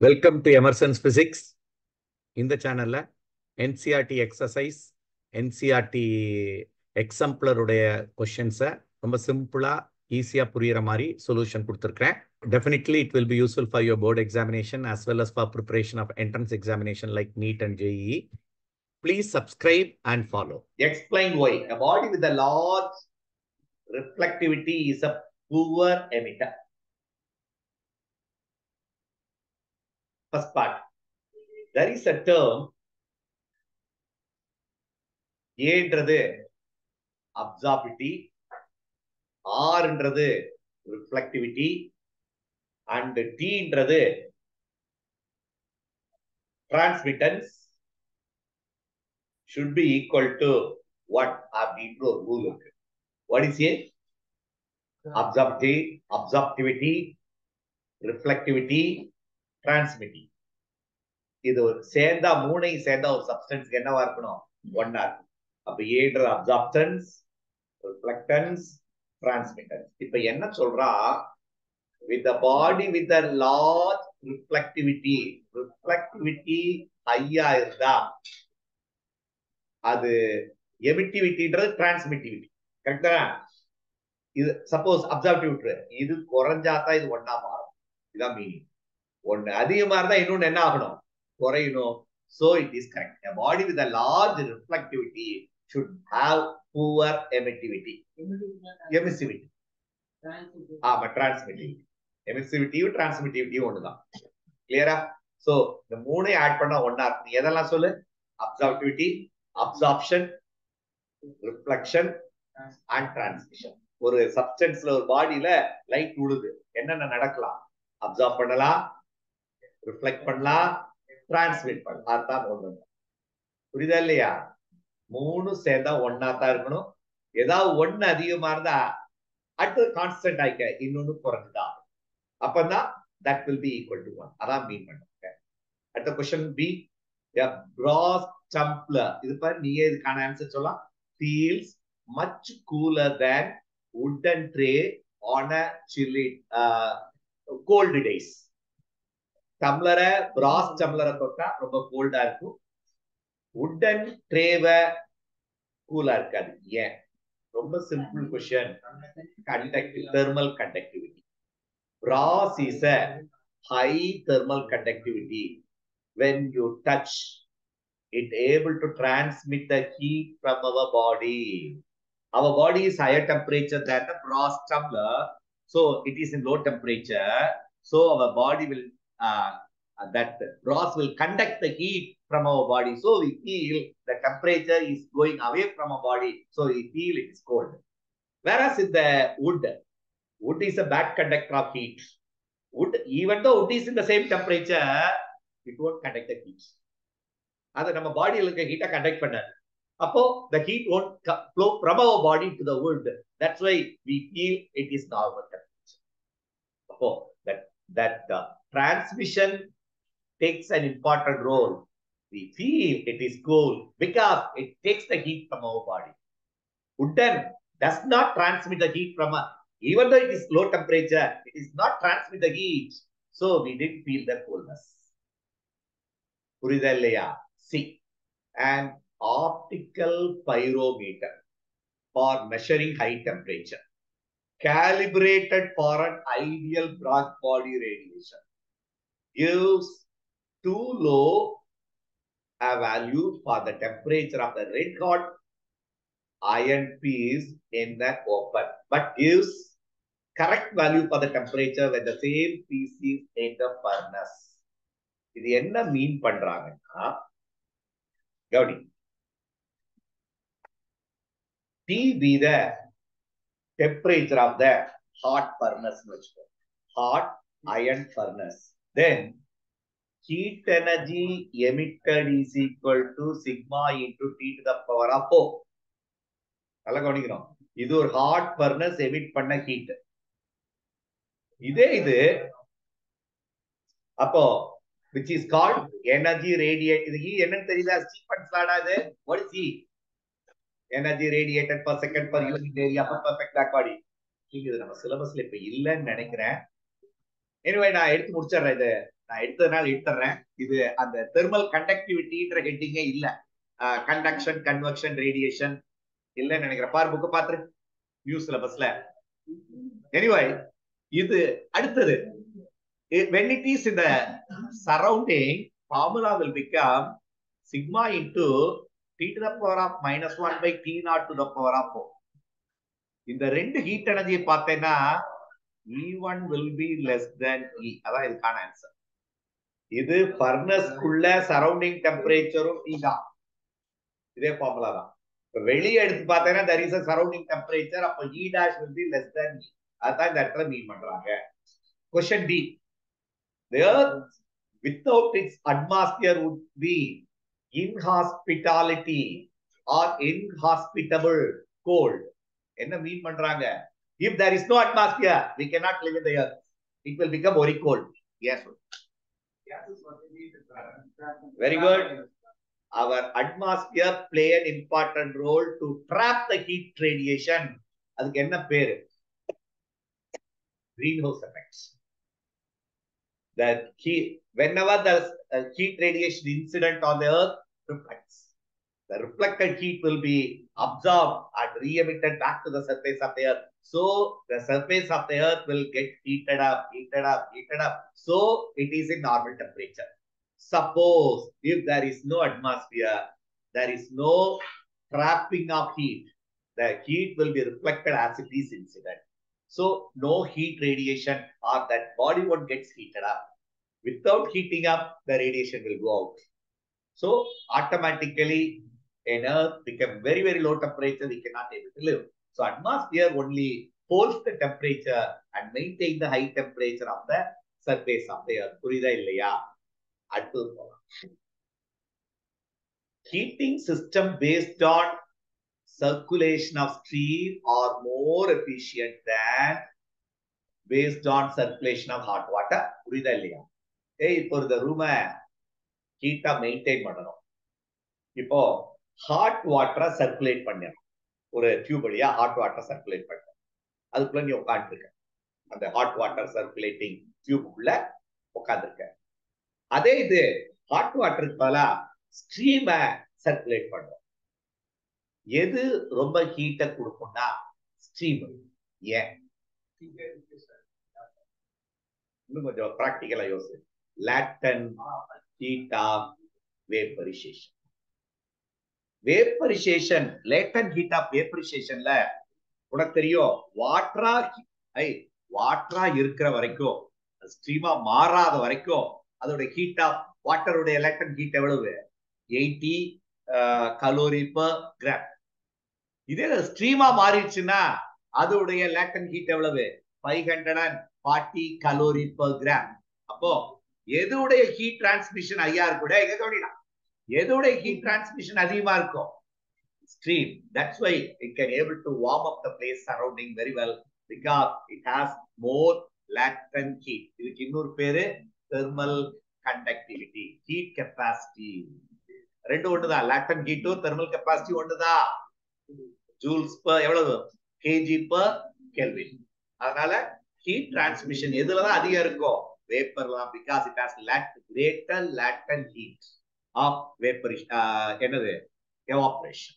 Welcome to Emerson's physics இந்த சேனல்ல NCERT exercise NCERT எக்ஸாம்பிளருடைய கொஷின்ஸை ரொம்ப சிம்பிளா ஈஸியா புரியுற மாதிரி சொல்யூஷன் கொடுத்துருக்கேன் definitely it will be useful for your board examination as well as for preparation of entrance examination like NEET and JEE. Please subscribe and follow. Explain why. A body with a large reflectivity is a First part. There is a term ஏன்றது absorptivity ஆர்ன்றது reflectivity and டீன்றது transmittance should be equal to what அப்படின்ற ஒரு rule இருக்கு what is a absorptivity absorptivity reflectivity டிரான்ஸ்மிட்டி இது ஒரு சேர்ந்தா மூணையும் சேர்ந்தா ஒரு சப்ஸ்டன்ஸ்க்கு என்னவா இருக்கணும்? ஒன்னா இருக்கும் அப்ப ஏன்ற அப்சார்ப்டன்ஸ் ரிஃப்ளக்டன்ஸ் டிரான்ஸ்மிட்டன்ஸ் இப்ப என்ன சொல்றா? With body with a large reflectivity reflectivity ஹையா இருந்தா அது எமிட்டிவிட்டின்றது டிரான்ஸ்மிட்டிவிட்டி கரெக்டா இது சப்போஸ் அப்சர்வ்டிவ் இது குறைஞ்சாதான் இது ஒன்னா மாறும். இதுதான் மீனிங் ஒண்ணு அதிகமா இருந்தா இன்னொன்னு என்ன ஆகணும்? குறையணும். So it is correct body with with a large reflectivity should have poor emittivity emissivity ஆமா டிரான்ஸ்மிட்டிவிட்டி எமிசிவிட்டியும் டிரான்ஸ்மிட்டிவிட்டியும் ஒண்ணுதான். கிளியரா சோ இந்த மூணையும் ஆட் பண்ணா ஒன்னா இருக்கும். எதெல்லாம் சொல்லு? Absorptivity absorption reflection and transmission ஒரு சப்ஸ்டன்ஸ்ல ஒரு பாடியில லைட் விழுது. என்னென்ன நடக்கலாம்? அப்சார்ப் பண்ணலாம் ரிஃப்ளெக்ட் பண்ணலாம் டிரான்ஸ்மிட் பண்ணும் அதுதான் ஒண்ணு புரியுதா இல்லையா? மூணு சேர்ந்தா ஒன்னா தான் இருக்கணும். ஏதாவது ஒண்ணு அதிகமா இருந்தா அடுத்தது கான்ஸ்டன்ட் ஆயிக்க இன்னொன்னு குறைஞ்சுதான் அப்பதான் that will be equal to one அதான் மீன் பண்ணுங்க அடுத்த கொஸ்டின் பி பிராஸ் டம்ப்ளர் இது பாரு நீயே இதுக்கான ஆன்சர் சொல்லலாம். Feels much cooler than wooden tray on a chilly cold days டம்ளரை பிராஸ் டம்ளரை தொட்டா ரொம்ப கோல்டா இருக்கும் உட்டன் ட்ரேவை கூலா இருக்காது ஏன் ரொம்ப simple question conductive thermal conductivity brass is a high thermal conductivity when you touch it able to transmit the heat from our body our body is higher temperature than the brass tumbler so it is in low temperature so our body will uh, that brass will conduct the heat from our body so we feel the temperature is going away from our body so we feel it is cold whereas in the wood wood is a bad conductor of heat wood even though wood is in the same temperature it won't conduct the heat. அது நம்ம பாடியில் இருக்க ஹீட்டை conduct பண்ணாது அப்போ the heat won't flow from our body to the world that's why we feel it is normal temperature அப்போ that that Transmission takes an important role we feel it is cool because it takes the heat from our body. Wooden does not transmit the heat from a, even though it is low temperature, it is not transmit the heat. So we didn't feel the coolness. புரியுதா இல்லையா C and optical pyrometer for measuring high temperature calibrated for an ideal broad body radiation gives too low a value for the temperature of the red hot iron piece in the open but gives correct value for the temperature when the same piece is in the furnace இது என்ன mean பண்றாங்கன்னா கவுடி டி B the temperature of the hot furnace வச்சுக்கோ hot iron furnace Then heat energy emitted is equal to sigma into T to the power of 4. நல்லா கவனிக்கணும். இது ஒரு ஹாட் ஃபர்னஸ் எமிட் பண்ண ஹீட் இதே இது அப்போ which is called energy radiate இது E என்னன்னு தெரியல? சீக்வன்ஸ் லாடா இது? What is he energy radiated per second per unit area per perfect black body. நீங்க இது நம்ம சிலபஸ்ல இப்ப இல்லைன்னு நினைக்கிறேன். எனிவே நான் எடுத்து முடிச்சிடுறேன் இது. நான் எடுத்ததுனால எடுத்துறேன் இது அந்த தெர்மல் கண்டக்டிவிட்டின்ற ஹெட்டிங்கே இல்ல. கண்டக்ஷன் கன்வெக்ஷன் ரேடியேஷன் இல்லைன்னு நினைக்கிறேன். பாரு புக்கை பாத்துரு. நியூ சிலபஸ்ல எனிவே இது அடுத்தது. when it is in the surrounding formula will become sigma into t to the power of minus 1 by t naught to the power of 4 இந்த ரெண்டு ஹீட் எனர்ஜியை பார்த்தேன்னா E1 will be less than E அதான் இதுக்கான answer இது ஃபர்னஸ்க்குள்ள surrounding டெம்பரேச்சரும் தான் இதே formula தான் இப்ப வெளியே எடுத்து there is a surrounding temperature அப்ப E dash will be less than E அதான் இந்த இடத்துல மீன் பண்றாங்க question D the earth without its atmosphere would be inhospitality or inhospitable cold என்ன மீன் பண்றாங்க if there is no atmosphere we cannot live in the earth it will become very cold yes very good our atmosphere play an important role to trap the heat radiation அதுக்கு என்ன பேரு greenhouse effects the heat whenever the uh, heat radiation incident on the earth reflects the reflected heat will be absorbed and re-emitted back to the surface of the earth so the surface of the earth will get heated up heated up heated up so it is in normal temperature suppose if there is no atmosphere there is no trapping of heat the heat will be reflected as it is incident so no heat radiation or that body won't gets heated up. Without heating up, the radiation will go out. So automatically, in Earth become very, very low temperature, we cannot able to live. So atmosphere only holds the temperature and maintain the high temperature of the surface of the Earth. புரியுதா இல்லையா அடுத்தது போலாம் heating system based on circulation of steam are more efficient than based on circulation of hot water புரியுதா இல்லையா ஏய் இப்போ இந்த ரூமை ஹீட்டா மெயின்டைன் பண்ணணும் இப்போ ஹாட் வாட்டரை சர்க்குலேட் பண்ணிடணும் ஒரு டியூப் வழியா ஹாட் வாட்டரை சர்க்குலேட் பண்ணணும். அதுக்குள்ள நீ உட்காந்துருக்க அந்த ஹாட் வாட்டர் சர்க்குலேட்டிங் டியூபுக்குள்ள உட்காந்துருக்க அதே இது ஹாட் வாட்டருக்கு பதிலா ஸ்ட்ரீமை சர்க்குலேட் பண்றோம் எது ரொம்ப ஹீட்டை கொடுக்கும்னா ஸ்ட்ரீம் ஏன்? இன்னும் கொஞ்சம் ப்ராக்டிக்கலாக யோசி latent heat of vaporisation vaporisation latent heat of வேப்பரிசேஷன்ல உனக்கு தெரியும் வாட்டரா ஐ வாட்டரா இருக்கிற வரைக்கும் ஸ்ட்ரீமா மாறாத வரைக்கும் அதோட ஹீட் ஆஃப் வாட்டருடைய லேட்டன் ஹீட் எவ்வளவு? எயிட்டி கலோரி பர் கிராம் இதே ஸ்ட்ரீமா மாறிடுச்சுன்னா அதோடைய லேட்டன் ஹீட் எவ்வளவு? Five hundred and forty calorie per gram அப்போ எதுடைய ஹீட் டிரான்ஸ்மிஷன் ஐயா கூட எங்க கவனிடா. எதோட ஹீட் டிரான்ஸ்மிஷன் அதிகமா இருக்கும் steam that's why it can able to warm up the place surrounding very well because it has more latent heat இதுக்கு இன்னொரு பேரு தெர்மல் கண்டக்டிவிட்டி ஹீட் கெப்பாசிட்டி ரெண்டு ஒண்ணுதான். லேட்டன் ஹீட்டும் தெர்மல் கெப்பாசிட்டி ஒண்ணுதான் ஜூல்ஸ் பர் எவ்வளவு? கேஜி பர் கெல்வின் அதனால heat transmission எதுலதான் அதிகம் இருக்கும் வேப்பர்லாம் because it has late greater latent heat of vapour என்னது எவாப்ரேஷன்